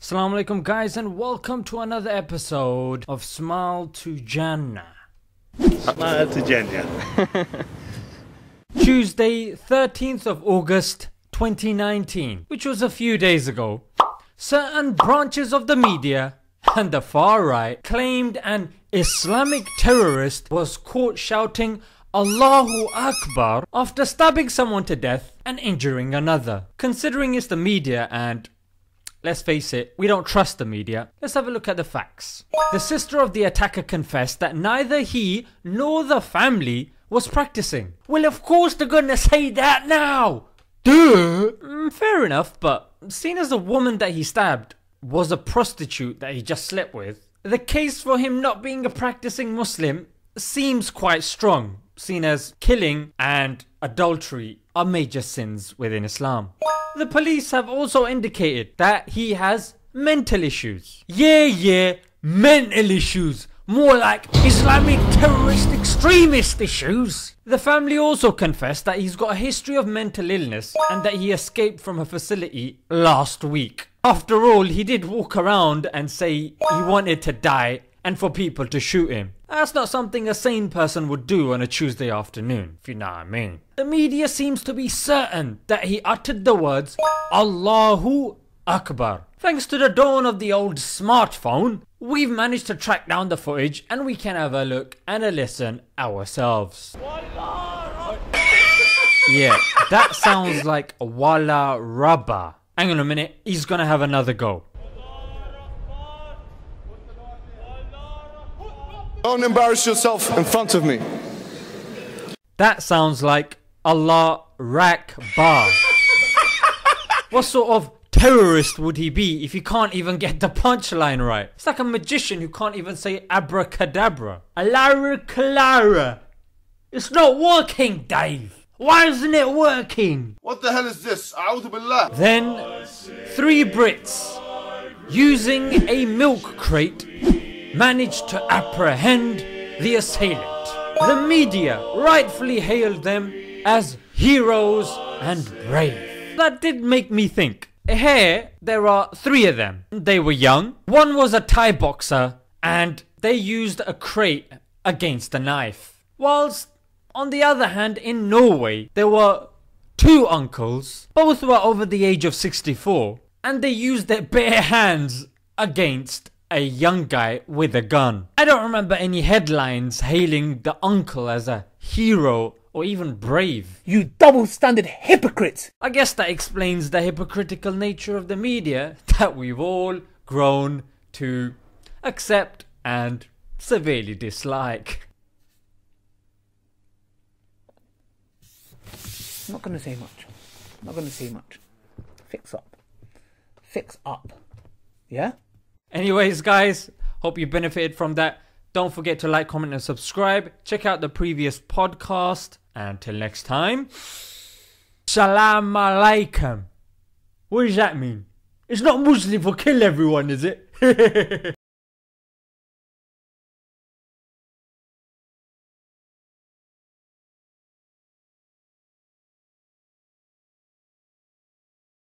Assalamu alaikum guys and welcome to another episode of Smile to Jannah. Smile to Jannah. Tuesday 13th of August 2019 which was a few days ago. Certain branches of the media and the far right claimed an Islamic terrorist was caught shouting Allahu Akbar after stabbing someone to death and injuring another. Considering it's the media and Let's face it, we don't trust the media. Let's have a look at the facts. The sister of the attacker confessed that neither he nor the family was practicing. Well, of course they're gonna say that now! Duh! Mm, fair enough, but seen as the woman that he stabbed was a prostitute that he just slept with, the case for him not being a practicing Muslim seems quite strong, seen as killing and adultery are major sins within Islam. The police have also indicated that he has mental issues. Yeah, yeah, mental issues. More like Islamic terrorist extremist issues. The family also confessed that he's got a history of mental illness and that he escaped from a facility last week. After all, he did walk around and say he wanted to die and for people to shoot him. That's not something a sane person would do on a Tuesday afternoon, if you know what I mean. The media seems to be certain that he uttered the words Allahu Akbar. Thanks to the dawn of the old smartphone, we've managed to track down the footage and we can have a look and a listen ourselves. yeah, that sounds like Walla Rabba. Hang on a minute, he's gonna have another go. Don't embarrass yourself in front of me. That sounds like Allah Rakbar. what sort of terrorist would he be if he can't even get the punchline right? It's like a magician who can't even say abracadabra. Alara Clara. It's not working, Dave. Why isn't it working? What the hell is this? A'udhu billah. Then, three Brits, using a milk crate, managed to apprehend the assailant. The media rightfully hailed them as heroes and brave. That did make me think. Here, there are three of them. They were young. One was a Thai boxer, and they used a crate against a knife. Whilst, on the other hand, in Norway, there were two uncles. Both were over the age of 64, and they used their bare hands against a young guy with a gun. I don't remember any headlines hailing the uncle as a hero or even brave. You double standard hypocrite! I guess that explains the hypocritical nature of the media that we've all grown to accept and severely dislike. I'm not gonna say much. I'm not gonna say much. Fix up. Fix up. Yeah? Anyways, guys, hope you benefited from that. Don't forget to like, comment, and subscribe. Check out the previous podcast. Until next time, Salam Alaikum. What does that mean? It's not Muslim for kill everyone, is it?